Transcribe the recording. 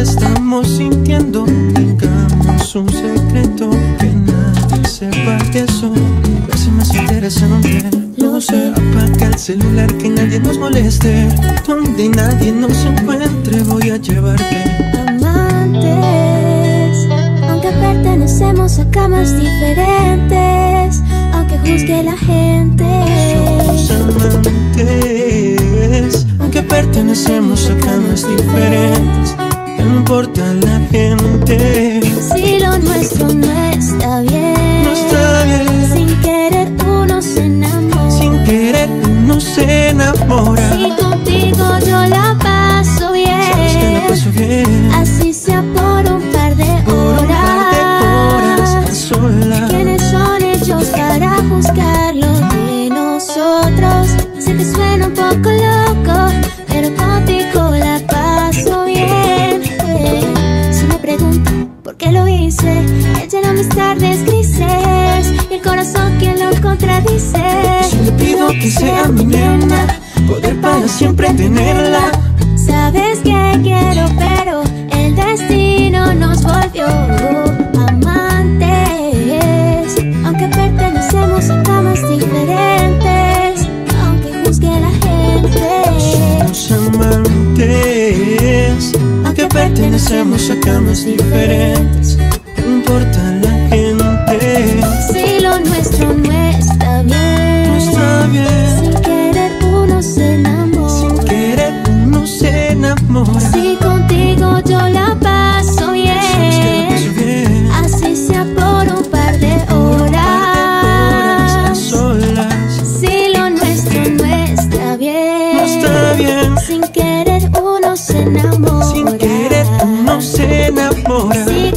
estamos sintiendo. Tengamos un secreto que nadie sepa que eso. Parece más interesante. Lo sé, apaga el celular que nadie nos moleste. Donde nadie nos encuentre, voy a llevarte. Amantes, aunque pertenecemos a camas diferentes, aunque juzgue la gente. Somos amantes, aunque pertenecemos a camas diferentes. No importa la gente. Si lo nuestro no está bien, No está bien. sin querer uno se enamora. Sin querer uno se enamora. Si contigo por qué lo hice, él llena mis tardes grises y el corazón quien lo contradice. Solo pido que sea mi nena, poder para siempre tenerla. Sabes que quiero, pero el destino nos volvió pertenecemos a camas diferentes. No importa la gente. Si lo nuestro no está bien, No está bien. sin querer uno se enamora. Sin querer uno se enamora. Si contigo yo la paso Sabes que la paso bien. bien. Así sea por un par de Horas a horas. solas. Si lo nuestro no está bien, No está bien. sin querer uno se enamora. motive.